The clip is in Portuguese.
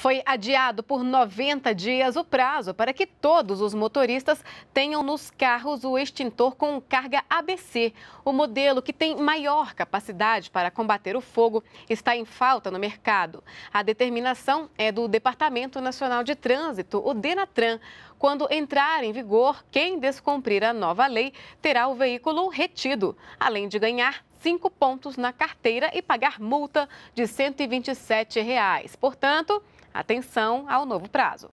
Foi adiado por 90 dias o prazo para que todos os motoristas tenham nos carros o extintor com carga ABC. O modelo que tem maior capacidade para combater o fogo está em falta no mercado. A determinação é do Departamento Nacional de Trânsito, o Denatran. Quando entrar em vigor, quem descumprir a nova lei terá o veículo retido, além de ganhar cinco pontos na carteira e pagar multa de 127 reais. Portanto, Atenção ao novo prazo.